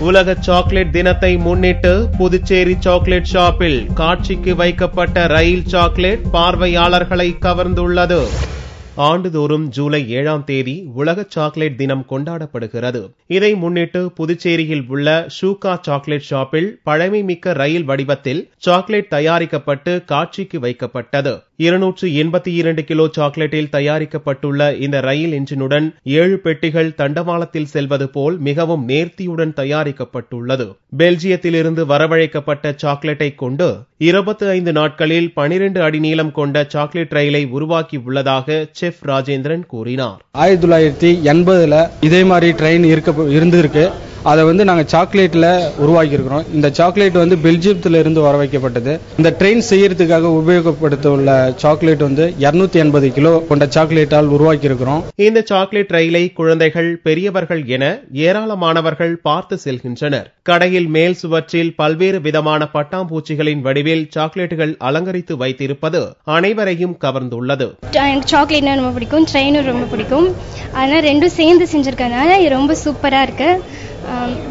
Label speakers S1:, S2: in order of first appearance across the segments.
S1: உலக சாக்லேட் தினத்தை முன்னிட்டு புதுச்சேரி சாக்லேட் ஷாப்பில் காட்சிக்கு வைக்கப்பட்ட ரயில் சாக்லேட் பார்வையாளர்களை கவர்ந்துள்ளது. ஆண்டுதோறும் ஜூலை ஏழாம் தேதி உலக சாக்லேட் தினம் கொண்டாடப்படுகிறது. இதை முன்னிட்டு புதுச்சேரியில் உள்ள ஷூகா சாக்லேட் ஷாப்பில் பழமைமிக்க ரயில் வடிவத்தில் சாக்லேட் தயாரிக்கப்பட்டு காட்சிக்கு வைக்கப்பட்டது. இருநூற்று எண்பத்தி இரண்டு கிலோ சாக்லேட்டில் தயாரிக்கப்பட்டுள்ள இந்த ரயில் இன்ஜினுடன் ஏழு பெட்டிகள் தண்டவாளத்தில் செல்வது போல் மிகவும் நேர்த்தியுடன் தயாரிக்கப்பட்டுள்ளது. பெல்ஜியத்திலிருந்து வரவழைக்கப்பட்ட சாக்லேட்டை கொண்டு இருபத்தி ஐந்து நாட்களில் பனிரெண்டு அடி நீளம் கொண்ட சாக்லேட் ரயிலை உருவாக்கி உள்ளதாக செஃப் ராஜேந்திரன் கூறினார்.
S2: ஆயிரத்தி தொள்ளாயிரத்தி எண்பதுல இதே மாதிரி ட்ரெயின் இருக்க இருந்திருக்கு. அதை வந்து நாங்கள் சாக்லேட்டில் உருவாக்கியிருக்கிறோம். இந்த சாக்லேட் வந்து பெல்ஜியத்தில் இருந்து வர வைக்கப்பட்டது இந்த ட்ரெயின் செய்யறதுக்காக உபயோகப்படுத்த உள்ள சாக்லேட் வந்து இருநூத்தி எண்பது கிலோ கொண்ட சாக்லேட்டால் உருவாக்கியிருக்கிறோம்.
S1: இந்த சாக்லேட் ரயிலை குழந்தைகள் பெரியவர்கள் என ஏராளமானவர்கள் பார்த்து செல்கின்றனர். கடையில் மேல் சுவற்றில் பல்வேறு விதமான பட்டாம்பூச்சிகளின் வடிவில் சாக்லேட்டுகள் அலங்கரித்து வைத்திருப்பது அனைவரையும் கவர்ந்துள்ளது.
S3: எனக்கு சாக்லேட்னா ரொம்ப பிடிக்கும் ட்ரெயினும் ரொம்ப பிடிக்கும். அதனால் ரெண்டும் சேர்ந்து செஞ்சுருக்கனால இது ரொம்ப சூப்பராக இருக்கு.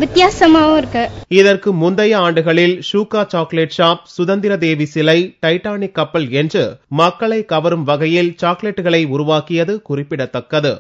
S3: வித்தியாசமாகவும் இருக்கு.
S1: இதற்கு முந்தைய ஆண்டுகளில் ஷூகா சாக்லேட் ஷாப் சுதந்திர தேவி சிலை டைட்டானிக் கப்பல் என்று மக்களை கவரும் வகையில் சாக்லேட்டுகளை உருவாக்கியது குறிப்பிடத்தக்கது.